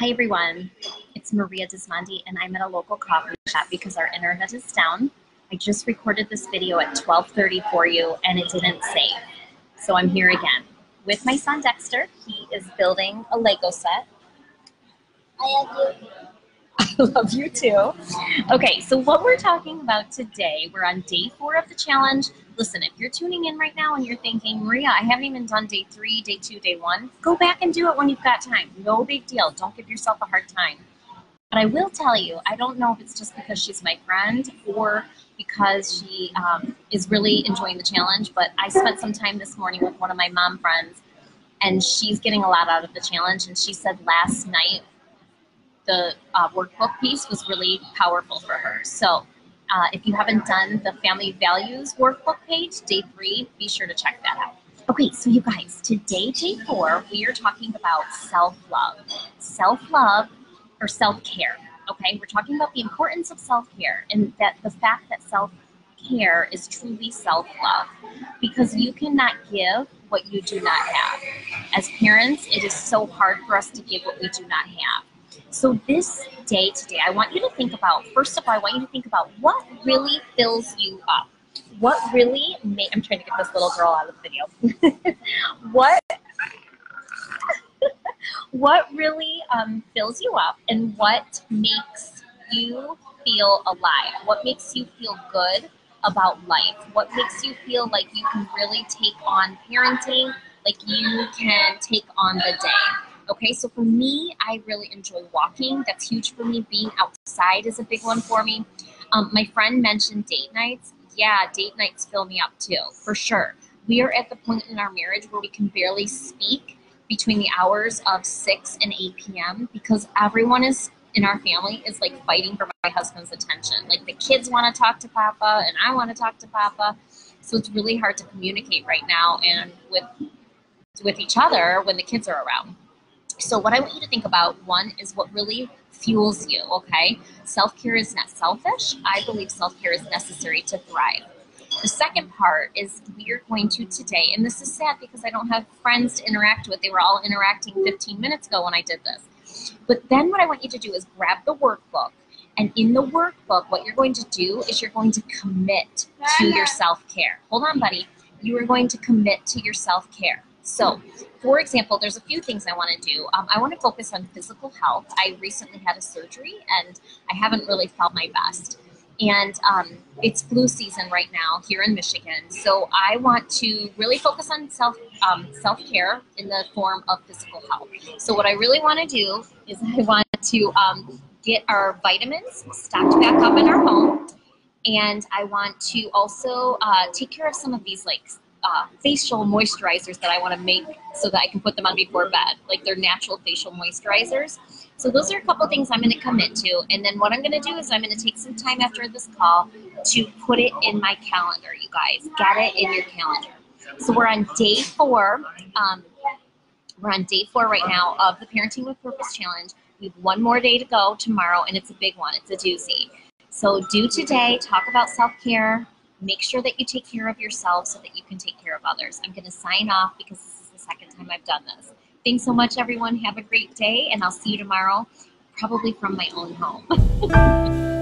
Hi everyone, it's Maria Dismondy and I'm at a local coffee shop because our internet is down. I just recorded this video at 12.30 for you and it didn't save. So I'm here again with my son Dexter. He is building a Lego set. I love you. I love you too. Okay, so what we're talking about today, we're on day four of the challenge. Listen, if you're tuning in right now and you're thinking, Maria, I haven't even done day three, day two, day one, go back and do it when you've got time. No big deal. Don't give yourself a hard time. But I will tell you, I don't know if it's just because she's my friend or because she um, is really enjoying the challenge, but I spent some time this morning with one of my mom friends and she's getting a lot out of the challenge. And she said last night the uh, workbook piece was really powerful for her. So uh, if you haven't done the family values workbook page, day three, be sure to check that out. Okay, so you guys, today, day four, we are talking about self-love. Self-love or self-care, okay? We're talking about the importance of self-care and that the fact that self-care is truly self-love because you cannot give what you do not have. As parents, it is so hard for us to give what we do not have. So this day today, I want you to think about, first of all, I want you to think about what really fills you up. What really, may, I'm trying to get this little girl out of the video. what, what really um, fills you up and what makes you feel alive? What makes you feel good about life? What makes you feel like you can really take on parenting, like you can take on the day? Okay, so for me, I really enjoy walking. That's huge for me. Being outside is a big one for me. Um, my friend mentioned date nights. Yeah, date nights fill me up too, for sure. We are at the point in our marriage where we can barely speak between the hours of 6 and 8 p.m. because everyone is in our family is like fighting for my husband's attention. Like the kids want to talk to Papa and I want to talk to Papa. So it's really hard to communicate right now and with with each other when the kids are around. So what I want you to think about, one, is what really fuels you, okay? Self-care is not selfish. I believe self-care is necessary to thrive. The second part is we are going to today, and this is sad because I don't have friends to interact with. They were all interacting 15 minutes ago when I did this. But then what I want you to do is grab the workbook, and in the workbook, what you're going to do is you're going to commit to your self-care. Hold on, buddy. You are going to commit to your self-care. So, for example, there's a few things I want to do. Um, I want to focus on physical health. I recently had a surgery and I haven't really felt my best. And um, it's flu season right now here in Michigan. So I want to really focus on self um, self care in the form of physical health. So what I really want to do is I want to um, get our vitamins stocked back up in our home, and I want to also uh, take care of some of these like uh, facial moisturizers that I want to make so that I can put them on before bed, like they're natural facial moisturizers. So those are a couple things I'm going to commit to. And then what I'm going to do is I'm going to take some time after this call to put it in my calendar, you guys. Get it in your calendar. So we're on day four. Um, we're on day four right now of the Parenting with Purpose Challenge. We have one more day to go tomorrow, and it's a big one. It's a doozy. So do today, talk about self-care, Make sure that you take care of yourself so that you can take care of others. I'm going to sign off because this is the second time I've done this. Thanks so much, everyone. Have a great day, and I'll see you tomorrow, probably from my own home.